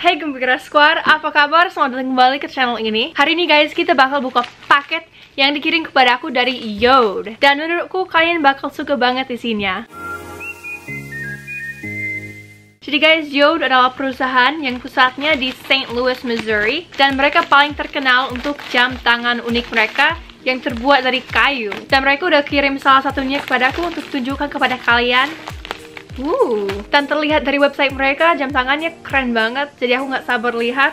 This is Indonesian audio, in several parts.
Hai Gembira Squad, apa kabar? Selamat datang kembali ke channel ini. Hari ini guys, kita bakal buka paket yang dikirim kepada aku dari Yode Dan menurutku kalian bakal suka banget isinya jadi guys, Yode adalah perusahaan yang pusatnya di St. Louis, Missouri. Dan mereka paling terkenal untuk jam tangan unik mereka yang terbuat dari kayu. Dan mereka udah kirim salah satunya kepada aku untuk tunjukkan kepada kalian Uh, dan terlihat dari website mereka jam tangannya keren banget. Jadi aku nggak sabar lihat.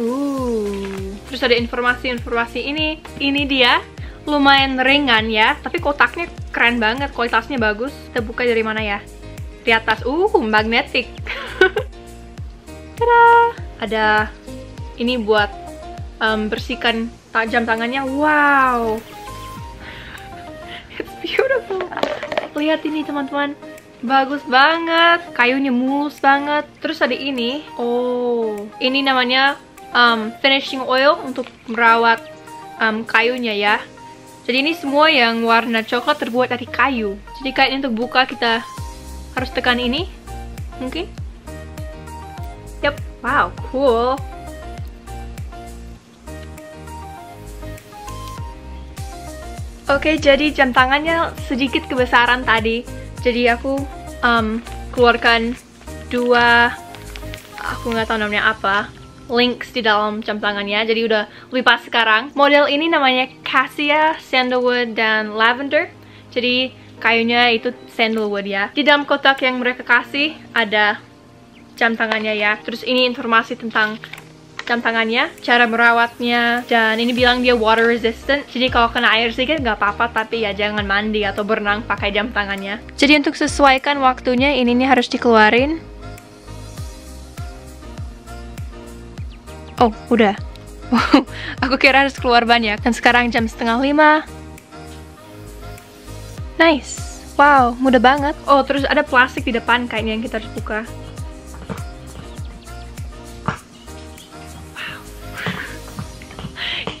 Uh, terus ada informasi-informasi ini. Ini dia lumayan ringan ya, tapi kotaknya keren banget, kualitasnya bagus. Kita buka dari mana ya? Di atas. Uh, magnetic. Tada! Ada ini buat um, bersihkan jam tangannya. Wow. It's beautiful. Lihat ini teman-teman Bagus banget, kayunya mulus banget. Terus ada ini, oh, ini namanya um, finishing oil untuk merawat um, kayunya ya. Jadi ini semua yang warna coklat terbuat dari kayu. Jadi kayaknya untuk buka kita harus tekan ini, mungkin. Yap, wow, cool. Oke, jadi jam tangannya sedikit kebesaran tadi jadi aku um, keluarkan dua aku nggak tahu namanya apa links di dalam jam tangannya. Jadi udah lebih pas sekarang. Model ini namanya Cassia, Sandalwood, dan Lavender. Jadi kayunya itu sandalwood ya. Di dalam kotak yang mereka kasih ada jam tangannya ya. Terus ini informasi tentang jam tangannya, cara merawatnya, dan ini bilang dia water resistant. Jadi kalau kena air sedikit nggak apa-apa, tapi ya jangan mandi atau berenang pakai jam tangannya. Jadi untuk sesuaikan waktunya, ini nih harus dikeluarin. Oh, udah. Wow, aku kira harus keluar banyak. Dan sekarang jam setengah lima. Nice. Wow, mudah banget. Oh, terus ada plastik di depan kayaknya yang kita harus buka.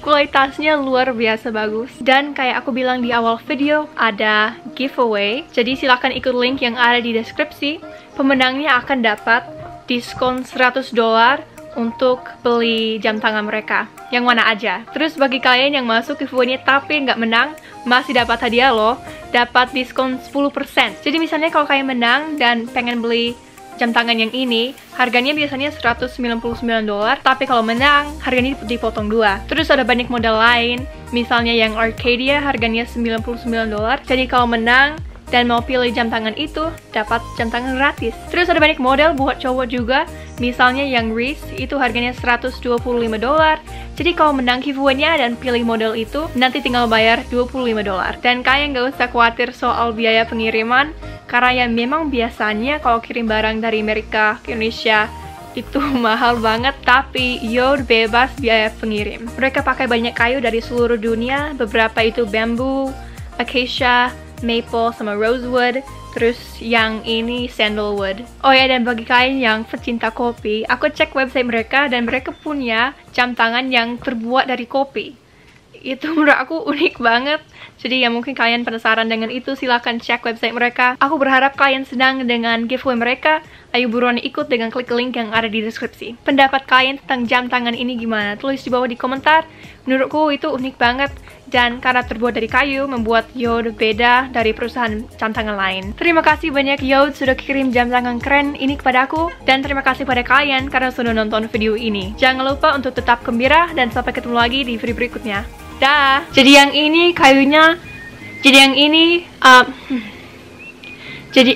Kualitasnya luar biasa bagus. Dan kayak aku bilang di awal video ada giveaway. Jadi silahkan ikut link yang ada di deskripsi. Pemenangnya akan dapat diskon 100 dolar untuk beli jam tangan mereka. Yang mana aja. Terus bagi kalian yang masuk giveaway-nya tapi nggak menang masih dapat hadiah loh. Dapat diskon 10% jadi misalnya kalau kalian menang dan pengen beli jam tangan yang ini harganya biasanya 199 dolar tapi kalau menang harganya dipotong dua terus ada banyak model lain misalnya yang Arcadia harganya 99 dolar jadi kalau menang dan mau pilih jam tangan itu dapat jam tangan gratis. Terus ada banyak model buat cowok juga, misalnya yang Reese itu harganya 125 dolar. Jadi kalau menang giveaway-nya dan pilih model itu, nanti tinggal bayar 25 dolar. Dan kalian gak usah khawatir soal biaya pengiriman, karena ya memang biasanya kalau kirim barang dari Amerika ke Indonesia itu mahal banget tapi Yod bebas biaya pengirim. Mereka pakai banyak kayu dari seluruh dunia beberapa itu bambu, acacia, maple sama rosewood terus yang ini sandalwood. Oh ya dan bagi kalian yang pecinta kopi aku cek website mereka dan mereka punya jam tangan yang terbuat dari kopi itu menurut aku unik banget. Jadi ya mungkin kalian penasaran dengan itu silahkan cek website mereka. Aku berharap kalian senang dengan giveaway mereka. Ayo buruan ikut dengan klik link yang ada di deskripsi. Pendapat kalian tentang jam tangan ini gimana? Tulis di bawah di komentar. Menurutku itu unik banget. Dan karena terbuat dari kayu membuat Yod beda dari perusahaan jam tangan lain. Terima kasih banyak Yod sudah kirim jam tangan keren ini kepada aku. Dan terima kasih pada kalian karena sudah nonton video ini. Jangan lupa untuk tetap gembira dan sampai ketemu lagi di video berikutnya Dah. Jadi yang ini kayunya. Jadi yang ini. Um, jadi